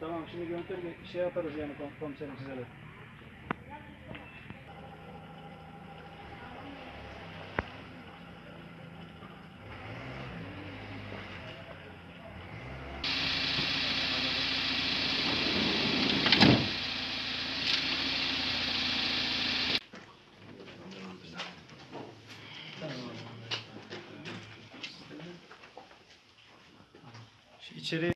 Tamam şimdi görüntü şey yaparız yani kom- komiserim size de. İçeri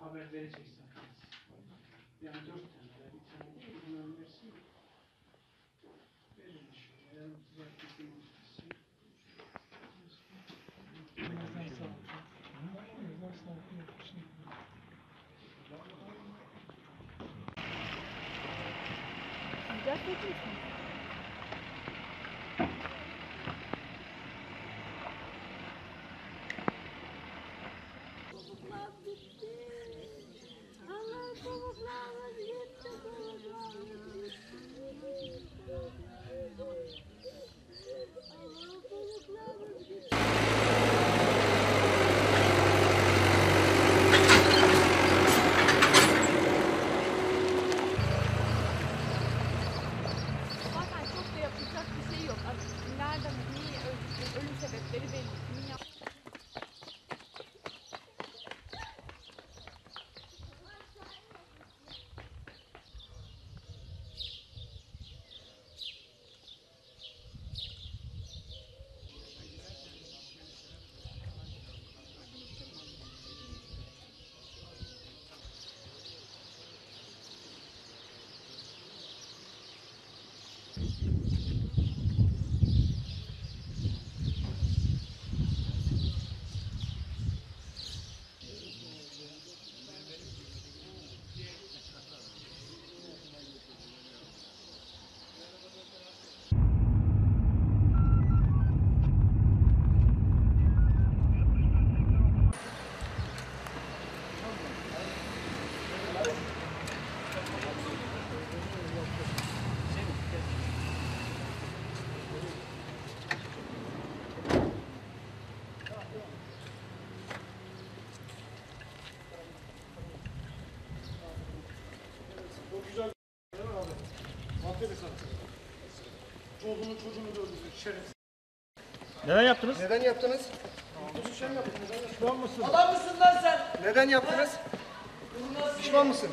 haber vereceksin. Yani dört tane, bir tane versin. Verin şöyle, Thank you. Çoluğunu çocuğunu öldürdü, şerefsiz. neden yaptınız? Neden yaptınız? Pişman mısın? Neden yaptınız? Pişman mısın?